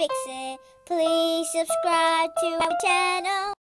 fix it. Please subscribe to our channel.